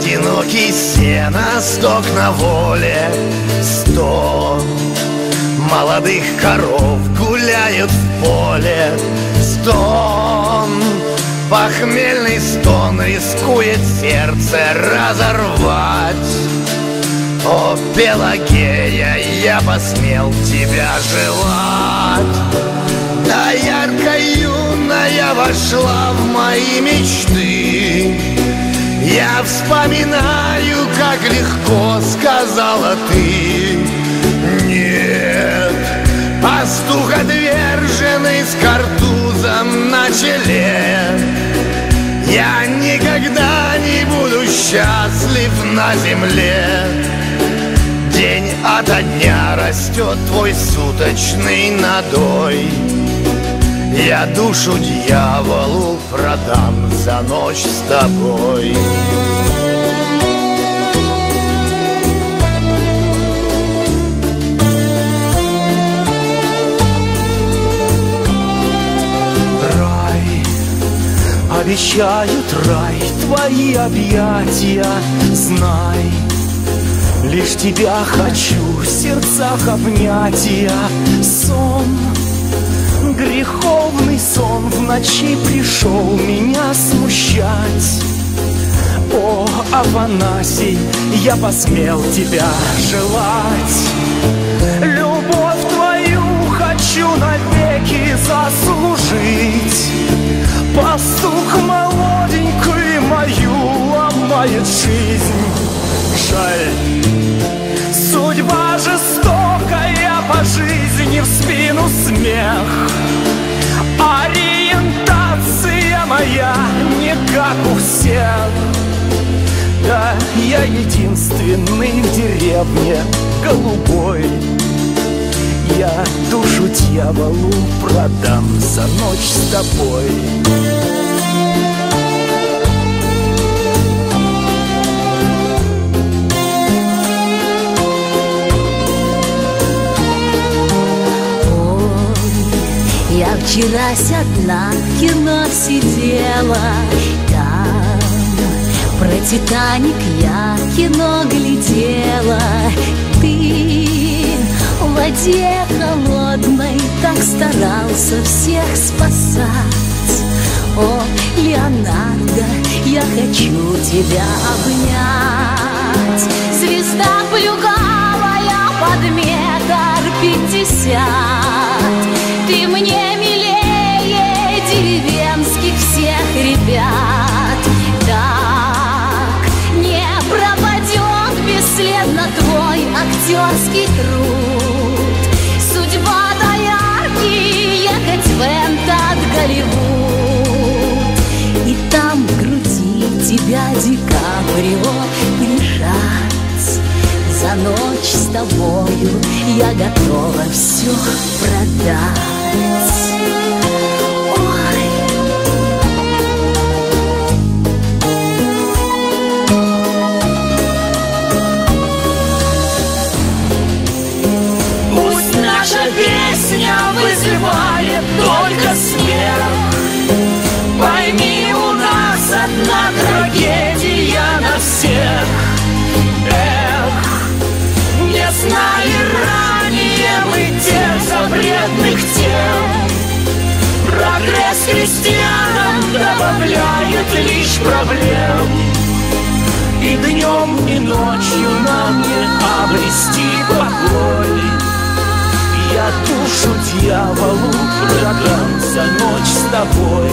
Одинокий сеносток на воле Сто молодых коров гуляют в поле Стон, похмельный стон Рискует сердце разорвать. О, Пелагея, я посмел тебя желать. Да ярко юная вошла в мои мечты Я вспоминаю, как легко сказала ты. Нет, пастух отверженный с картузом на челе. Я никогда не буду счастлив на земле. День ото дня растет твой суточный надой Я душу дьяволу продам за ночь с тобой. Рай, обещают рай. Твои объятия, знай, Лишь тебя хочу в сердцах обнятия Сон, греховный сон В ночи пришел меня смущать. О, Афанасий, я посмел тебя желать. Любовь твою хочу навеки заслужить. Пастух молоденькую мою ломает жизнь. Жаль, судьба жестокая по жизни в спину смех Ориентация моя не как у всех. Да, я единственный в деревне голубой. Я душу дьяволу продам за ночь с тобой Я вчера одна в кино сидела Там про Титаник я кино глядела. Ты в воде холодной так старался всех спасать. О, Леонардо, я хочу тебя обнять. Звезда плюгавая под метр пятьдесят тебя Ди Каприо прижать. За ночь с тобою я готова все продать. Ой, Пусть наша песня вызывает только смех. Пойми, трагедия на всех. Эх, не знали ранее мы тех запретных тем Прогресс крестьянам добавляет лишь проблем. И днем, и ночью нам не обрести покой. Я душу дьяволу продам за ночь с тобой